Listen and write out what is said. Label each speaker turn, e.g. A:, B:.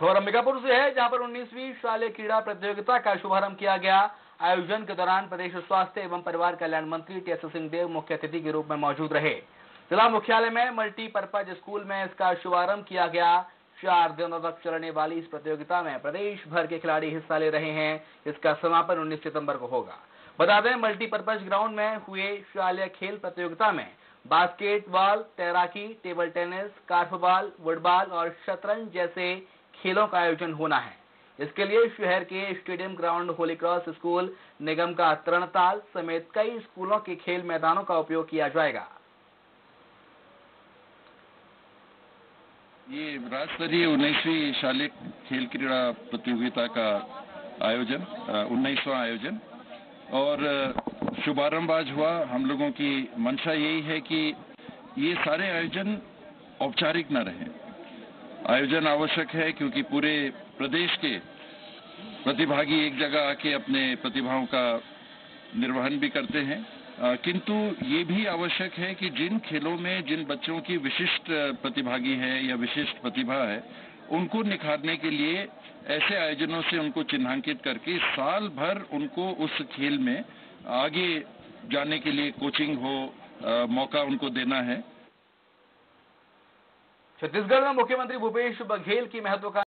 A: खबर अंबिकापुर से है, जहाँ पर 19वीं शालेय क्रीड़ा प्रतियोगिता का शुभारंभ किया गया। आयोजन के दौरान प्रदेश स्वास्थ्य एवं परिवार कल्याण मंत्री टी एस सिंहदेव मुख्य अतिथि के रूप में मौजूद रहे। जिला मुख्यालय में मल्टीपर्पज स्कूल में इसका शुभारंभ किया गया। चार दिनों तक चलने वाली इस प्रतियोगिता में प्रदेश भर के खिलाड़ी हिस्सा ले रहे हैं। इसका समापन उन्नीस सितंबर को होगा। बता दें, मल्टीपर्पज ग्राउंड में हुए शालेय खेल प्रतियोगिता में बास्केटबॉल, तैराकी, टेबल टेनिस, कार्फबॉल, वुडबॉल और शतरंज जैसे खेलों का आयोजन होना है। इसके लिए शहर के stadium, ground Holy Cross school, निगम का तरणताल समेत कई स्कूलों के खेल मैदानों का उपयोग किया जाएगा।
B: ये राज्य स्तरीय उन्नीसवीं शालेय खेल क्रीड़ा प्रतियोगिता का आयोजन उन्नीसवा आयोजन। और शुभारंभ आज हुआ। हम लोगों की मंशा यही है कि ये सारे आयोजन औपचारिक न रहे। आयोजन आवश्यक है क्योंकि पूरे प्रदेश के प्रतिभागी एक जगह आके अपने प्रतिभाओं का निर्वहन भी करते हैं। किंतु ये भी आवश्यक है कि जिन खेलों में जिन बच्चों की विशिष्ट प्रतिभागी है या विशिष्ट प्रतिभा है उनको निखारने के लिए ऐसे आयोजनों से उनको चिन्हांकित करके साल भर उनको उस खेल में आगे जाने के लिए कोचिंग हो आ, मौका उनको देना है।
A: छत्तीसगढ़ में मुख्यमंत्री भूपेश बघेल की महत्वाकांक्षी